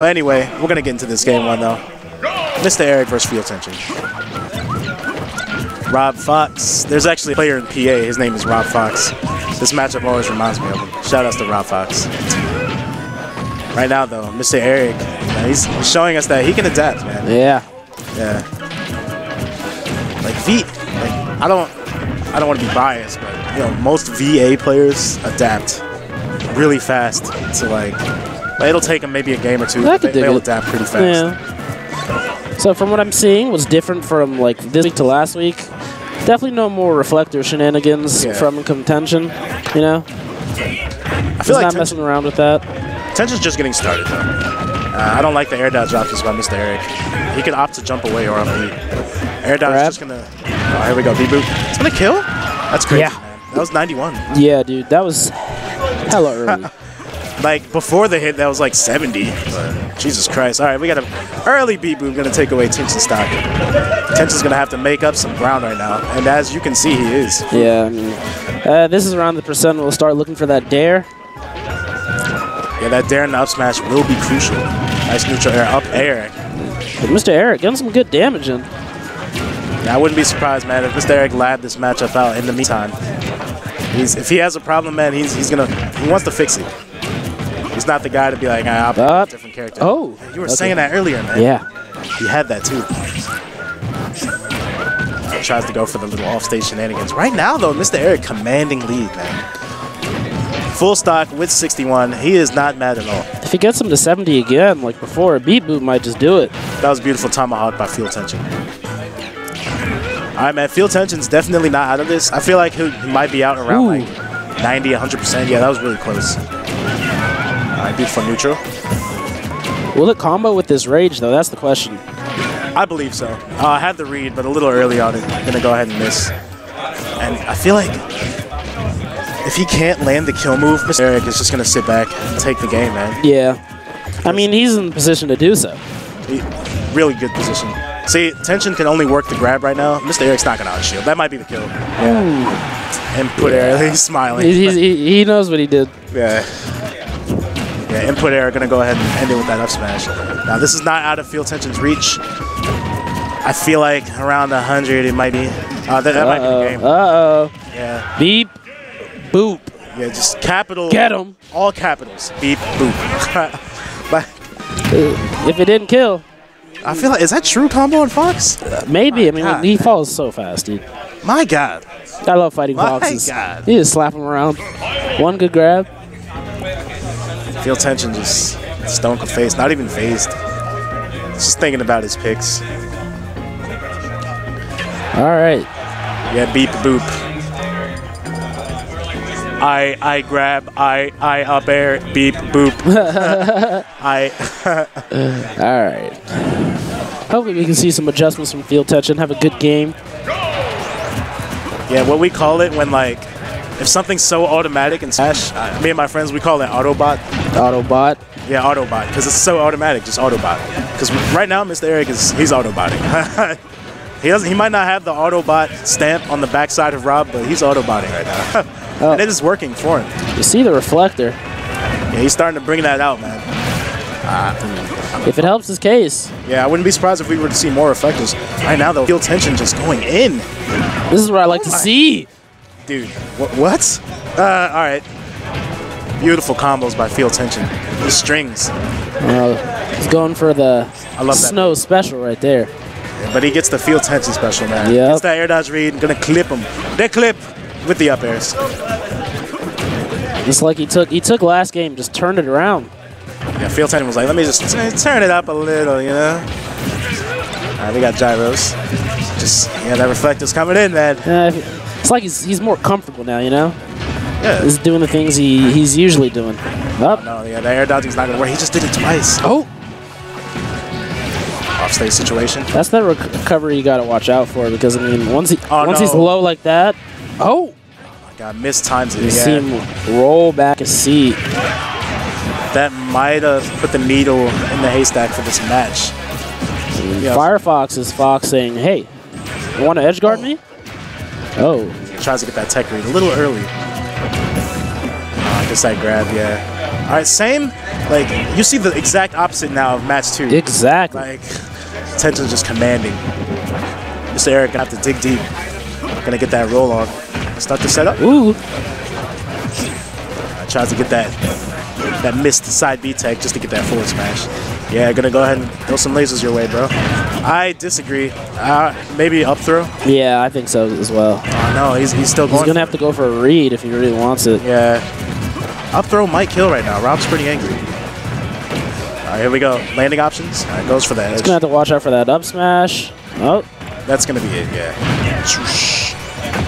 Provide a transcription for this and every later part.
But anyway, we're gonna get into this game one though. Mr. Eric versus Feel Tension. Rob Fox. There's actually a player in PA. His name is Rob Fox. This matchup always reminds me of him. Shout outs to Rob Fox. Right now though, Mr. Eric, man, he's showing us that he can adapt, man. Yeah. Yeah. Like V, like I don't, I don't want to be biased, but you know, most VA players adapt really fast to like. Like, It'll take them maybe a game or two. But They, it. adapt pretty fast. Yeah. So from what I'm seeing, was different from like this week to last week. Definitely no more reflector shenanigans Yeah. from contention. You know, I just feel like not messing around with that. Tension's just getting started though. Uh, I don't like the air dodge options by Mr. Eric. He could opt to jump away or up beat. Air dodge Grab. is just gonna. Oh, here we go. B boot. It's gonna kill. That's crazy, Yeah. man. That was 91. Yeah, dude, that was hella early. Like before the hit, that was like 70. But Jesus Christ! All right, we got an early beat boot gonna take away Tension stock. Tension's gonna have to make up some ground right now, and as you can see, he is. yeah, I mean, uh, this is around the percent we'll start looking for that dair. Yeah, that Darren up smash will be crucial. Nice neutral air up air. But Mr. Eric getting some good damage in. Yeah, I wouldn't be surprised, man, if Mr. Eric labbed this matchup out in the meantime. He's, if he has a problem, man, he's, he's gonna he wants to fix it. He's not the guy to be like, ah, I'll pick a different character. Oh, you were okay. saying that earlier, man. Yeah. He had that too. Tries to go for the little off-stage shenanigans. Right now, though, Mr. Eric commanding lead, man. Full stock with 61. He is not mad at all. If he gets him to 70 again, like before, a beat boot might just do it. That was a beautiful tomahawk by Feel Tension. All right, man. Feel Tension's definitely not out of this. I feel like he he might be out around Ooh. like 90, 100%. Yeah, that was really close. All right, beautiful neutral. Will it combo with this rage, though? That's the question. I believe so. Uh, I had the read, but a little early on it. I'm gonna go ahead and miss. And I feel like if he can't land the kill move, Mr. Eric is just gonna sit back and take the game, man. Yeah. I mean, he's in the position to do so. He- really good position. See, tension can only work the grab right now. Mr. Eric's not gonna outshield. That might be the kill. Yeah. Input Eric, He's smiling. He's, he's, he, he knows what he did. Yeah. Input air gonna go ahead and end it with that up smash. Now this is not out of feel tension's reach. I feel like around 100 it might be. Uh, that, that might be the game. Uh-oh. Yeah. Beep. Boop. Yeah, just capital. Get him. All capitals. Beep, boop. but If it didn't kill, I feel like, is that true combo on Fox? maybe. I mean, God. he falls so fast, dude. My God. I love fighting My foxes. God. You just slap him around. One good grab. Feel tension just stone cold face. Not even phased. Just thinking about his picks. All right. Yeah, beep, boop. I I grab, I I up air, beep, boop. I All right. Hopefully we can see some adjustments from feel tension. Have a good game. Yeah, what we call it when like if something's so automatic and Smash, uh, me and my friends we call it Autobot. Autobot. Yeah, Autobot, because it's so automatic, just Autobot. Because right now, Mr. Eric is he's Autobotting. he doesn't. He might not have the Autobot stamp on the backside of Rob, but he's Autobotting right now, Oh. and it is working for him. You see the reflector. Yeah, he's starting to bring that out, man. If it helps his case, Yeah, I wouldn't be surprised if we were to see more reflectors. Right now, though, feel tension just going in, this is what I like to see. Dude. What? what? Uh, all right. Beautiful combos by feel tension. The strings, Uh, he's going for the I love that. snow special right there. but he gets the feel tension special, man. Yeah. Gets that air dodge read, gonna clip him. They clip with the up airs. Just like he took he took last game, just turned it around. Yeah, feel tension was like, let me just turn it up a little, you know. All right, we got gyros. Just yeah, that reflector's coming in, man. Uh, it's like he's he's more comfortable now, you know. Yeah. He's doing the things he he's usually doing. Oh, Up. No, yeah, the air dodging's not gonna work. He just did it twice. Oh, Offstage situation. that's that recovery you got to watch out for because I mean once he Oh, once he's low like that, oh, oh God, missed times it. you see him roll back a seat. That might have put the needle in the haystack for this match. Yeah. Firefox is Fox saying, "Hey, you want to edge guard oh. me?" Oh, He tries to get that tech read a little early. Uh, gets that grab, yeah. All right, same like you see the exact opposite now of match two. Exactly. Like Tension's just commanding. Mr. Eric gonna have to dig deep. Gonna get that roll on. Start the setup. Ooh. Uh, tries to get that that missed side B tech just to get that forward smash. Yeah, gonna go ahead and throw some lasers your way, bro. I disagree. Uh, maybe up throw. Yeah, I think so as well. Oh, no, he's, he's still going. He's gonna have to go for a read if he really wants it. Yeah. Up throw might kill right now. Rob's pretty angry. All right, here we go. Landing options. All right, goes for that He's gonna have to watch out for that up smash. Oh, That's gonna be it. Yeah.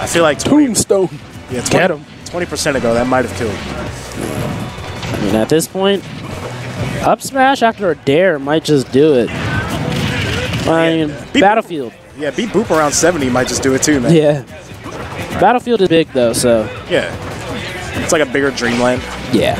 I feel like 20, tombstone. yeah, 20, Get him. 20% ago that might have killed. I mean, at this point, up smash after a dair might just do it. I mean, Beat- Battlefield. Yeah, beat Boop around 70 might just do it too, man. Yeah. Battlefield is big though, so Yeah. It's like a bigger Dreamland yeah.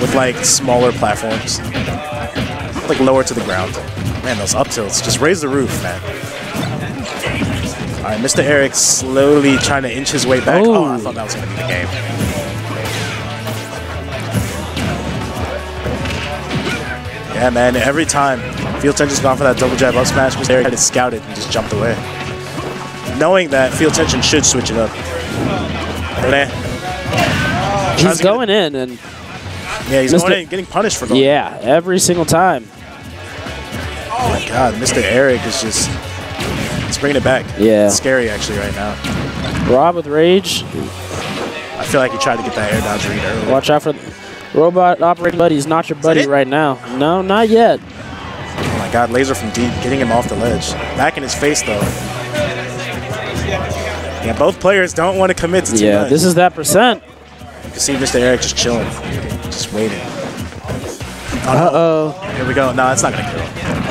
with like smaller platforms. Like lower to the ground. Man, those up tilts. Just raise the roof, man. All right, Mr. Eric slowly trying to inch his way back. Oh, I thought that was going to be the game. Yeah, man, every time Feel Tension's gone for that double jab up smash, Mr. Eric had it scouted and just jumped away. Knowing that Feel Tension should switch it up. But eh, He's going in, and yeah, he's going in getting punished for going. yeah, every single time. Oh my god, Mr. Eric is just he's bringing it back. Yeah. It's scary actually right now. Rob with rage. I feel like he tried to get that air dodge read earlier. Watch out for robot operating buddies. Not your buddy right now. No, not yet. Oh my god, laser from deep, getting him off the ledge. Back in his face though. Yeah, both players don't want to commit to too Yeah, much. this is that percent. you can see Mr. Eric just chilling, just waiting. Uh oh. Here we go. No, that's not gonna kill. Him.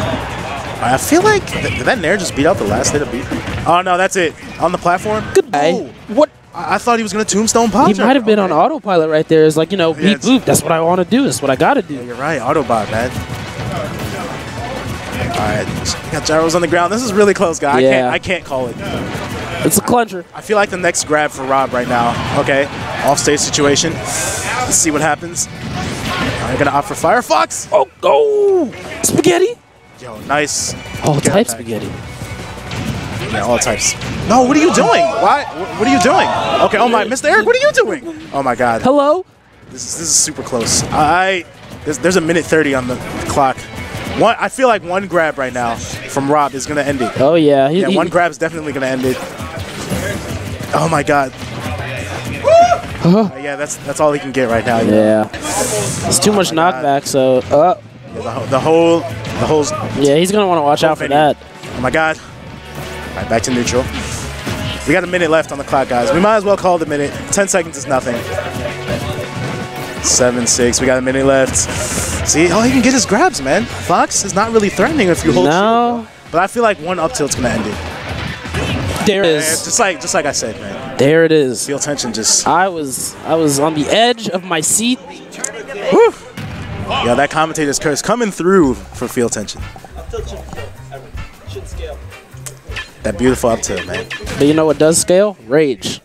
I feel like th- did that Nair just beat out the last hit of beat? Oh no, that's it. On the platform. Goodbye. Oh, What? I, I thought he was gonna tombstone pop. He might have been on autopilot right there. It's like, you know, Yeah, beep boop. That's what I want to do. That's what I got to do. You're right, Autobot, man. All right, got gyros on the ground. This is really close, guy. I Yeah. can't, I can't call it. It's a clunker. I feel like the next grab for Rob right now. Okay, off-stage situation. Let's see what happens. I'm gonna opt for Firefox. Oh, go! Spaghetti? Yo, nice. All Get type back. Spaghetti. Yeah, all types. No, what are you doing? Why? What are you doing? Okay, oh my, Mr. Eric, what are you doing? Oh my God, Hello? this is, this is super close. I there's, there's a minute 30 on the clock. One, I feel like one grab right now from Rob is gonna end it. Oh, yeah. He, Yeah, he- one grab is definitely gonna end it. Oh my god. Uh, yeah, that's that's all he can get right now. you know. Yeah. It's too much knockback, so. Uh, The, whole- the whole, the whole. yeah, he's going to want to watch out for video. that. Oh my god. Right, back to neutral. We got a minute left on the clock, guys. We might as well call it a minute. Ten seconds is nothing. Seven, six. We got a minute left. See, all he can get is grabs, man. Fox is not really threatening if you hold. No. But I feel like one up tilt's gonna end it. There it is. Yeah, is. just like, just like I said, man. There it is. Feel tension just. I was I was on the edge of my seat. Whew. Yo, that commentator's curse coming through for feel tension. That beautiful up tilt, man. But you know what does scale? Rage.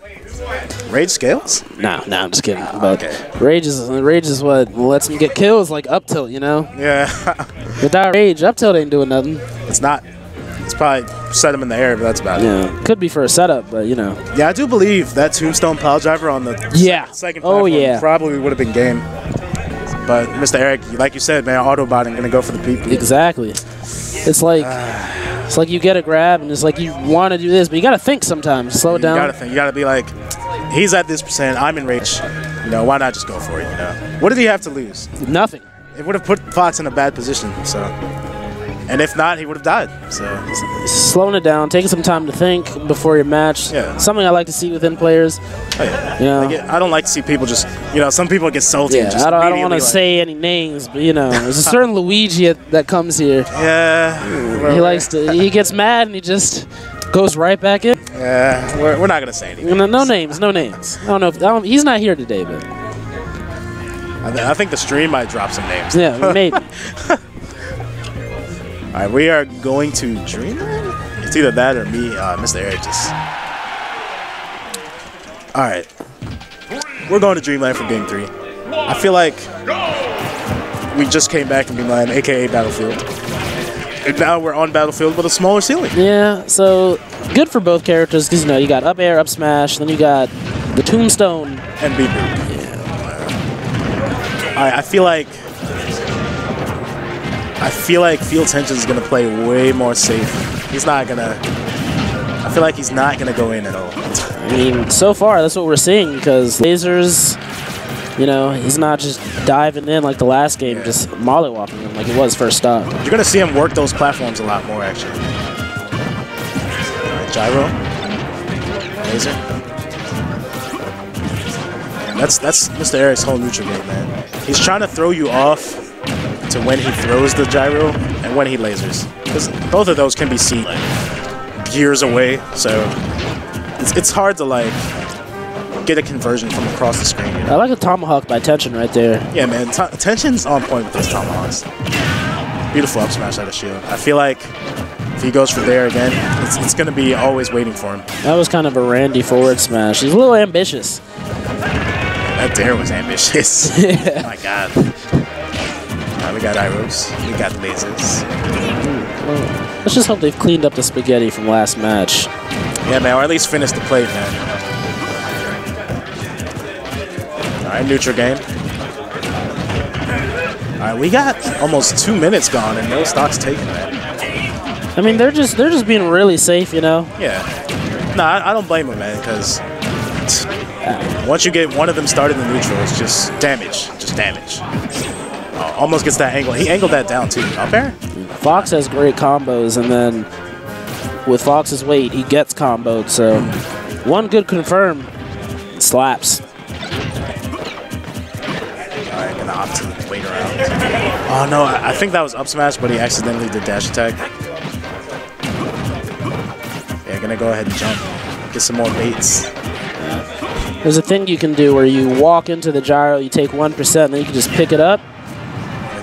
Rage scales? No, no, I'm just kidding. Ah, but okay. rage is rage is what lets me get kills like up tilt, you know? Yeah. Without rage, up tilt ain't doing nothing. it's not. It's probably set him in the air, but that's about it. Yeah. Could be for a setup, but you know. Yeah, I do believe that tombstone pile driver on the Yeah. second Oh, yeah. probably would have been game. But Mr. Eric, like you said, man, Autobot ain't gonna go for the people. Exactly. It's like ah. It's like you get a grab and it's like you want to do this, but you got to think sometimes. Slow it You down. gotta think. You gotta be like, he's at this percent. I'm in rage. You know, why not just go for it? You know, what did he have to lose? Nothing. It would have put Fox in a bad position. So, and if not, he would have died. So, Slowing it down, taking some time to think before your match. Yeah. Something I like to see within players. oh yeah. Yeah. Like, I don't like to see people just, you know, some people get salty. Yeah, and just I don't, I don't want to immediately, say any names, but you know, there's a certain Luigi that comes here. Yeah, He likes to. He gets mad and he just goes right back in. Yeah, we're, we're not gonna say anything. No, no names, no names. I don't know. If, don't, he's not here today, but I, th- I think the stream might drop some names. yeah, maybe. All right, we are going to Dreamland. It's either that or me, uh, Mr. Eric. Just. All right, we're going to Dreamland for Game Three. I feel like we just came back from Beeline, aka Battlefield. And now we're on Battlefield with a smaller ceiling. Yeah, so good for both characters because you know you got up air, up smash, then you got the tombstone. And beat boop. I, I feel like I feel like Feel Tension is gonna play way more safe. He's not gonna. I feel like he's not gonna go in at all. I mean, so far that's what we're seeing because lasers. You know, he's not just diving in like the last game, Yeah. just mollywhopping him like it was first stop. You're gonna see him work those platforms a lot more, actually. Alright, gyro, laser. And that's that's Mr. Eric's whole neutral game, man. He's trying to throw you off to when he throws the gyro and when he lasers, because both of those can be seen like, years away. So it's, it's hard to like get a conversion from across the screen. You know? I like the tomahawk by tension right there. Yeah, man. T- tension's on point with those tomahawks. Beautiful up smash out of shield. I feel like if he goes for there again, it's, it's going to be always waiting for him. That was kind of a Randy forward smash. He's a little ambitious. That dair was ambitious. yeah. My God. Uh, we got arrows. We got lasers. Let's just hope they've cleaned up the spaghetti from last match. Yeah, man. Or at least finish the plate, man. All right, neutral game. All right, we got almost two minutes gone and no stocks taken, man. I mean, they're just they're just being really safe, you know. Yeah. No, I, I don't blame them, man, because once you get one of them started in the neutral, it's just damage. Just damage. Uh, almost gets that angle. He angled that down, too. Up there? Fox has great combos, and then with Fox's weight, he gets comboed. So one good confirm slaps. All right, gonna opt to wait around. Oh, no, I, I think that was up smash, but he accidentally did dash attack. Yeah, gonna go ahead and jump. Get some more baits. There's a thing you can do where you walk into the gyro, you take one percent, then you can just pick it up.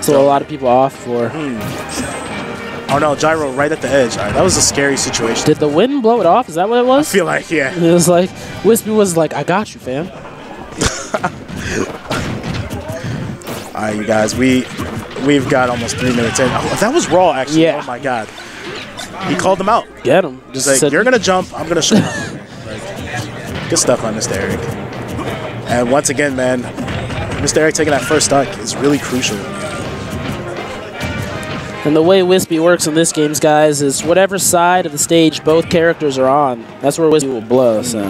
So a lot of people off for. Hmm. Oh, no, gyro right at the edge. All right, that was a scary situation. Did the wind blow it off? Is that what it was? I feel like, yeah. It was like Whispy was like, "I got you, fam." All right, you guys, we we've got almost three minutes in. Oh, that was raw, actually. Yeah. Oh my god, he called them out. Get him. Just like, said- "You're gonna jump. I'm gonna shoot." like, good stuff on Mr. Eric. And once again, man, Mr. Eric taking that first stock is really crucial. And the way Whispy works in this games, guys, is whatever side of the stage both characters are on, that's where Whispy will blow. So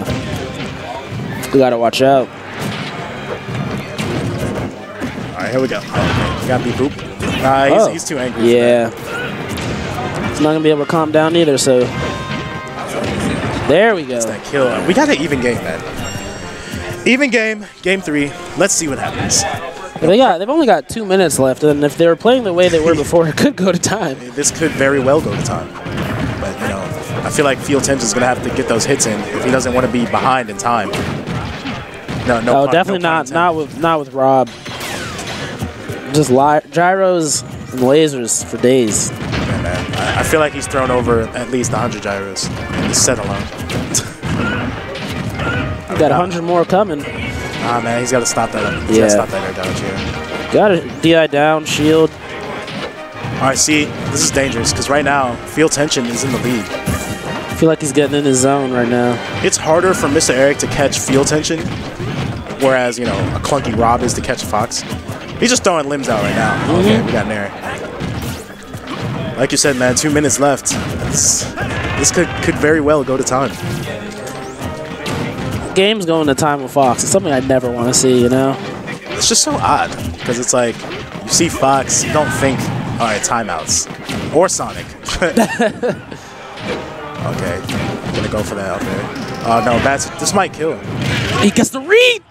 we gotta watch out. All right, here we go. We got beat boop. Nah, he's, Oh. he's too angry. Yeah. He's not gonna be able to calm down either. So there we go. that kill. We got an even game, man. Even game, game three. Let's see what happens. But they got they've only got two minutes left, and if they were playing the way they were before, it could go to time. This could very well go to time. But, you know, I feel like Feel Tension's going to have to get those hits in if he doesn't want to be behind in time. No, no. Oh, pun- definitely no not not with not with Rob. Just gyros and lasers for days. Yeah, man. I, I feel like he's thrown over at least 100 gyros. He's set alone. Got a hundred more coming. Ah, man, he's got to stop that. He's Yeah. got to stop that air dodge here. Got it. Di down, shield. All right, see, this is dangerous because right now, Feel Tension is in the lead. I feel like he's getting in his zone right now. It's harder for Mr. Eric to catch Feel Tension, whereas, you know, a clunky Rob is to catch Fox. He's just throwing limbs out right now. Okay, we got Nair. Like you said, man, two minutes left. This, this could, could very well go to time. Game's going to time with Fox. It's something I never want to see. You know. It's just so odd because it's like you see Fox, you don't think, all right, timeouts or Sonic. okay, I'm gonna go for that out there. Oh no, that's this might kill. Him. He gets the read.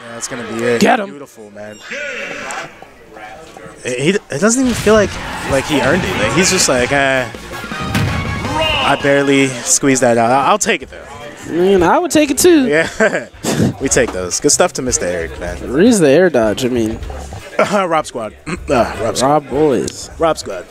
Yeah, that's gonna be it. Get him. Beautiful, man. It, he, it doesn't even feel like like he earned it. Like, he's just like, eh, I barely squeezed that out. I'll, I'll take it though. I mean, I would take it too. Yeah, we take those. Good stuff to Mr. Eric, man. Reads the air dodge. I mean, Rob Squad. uh, Rob Squad. Rob boys. Rob Squad.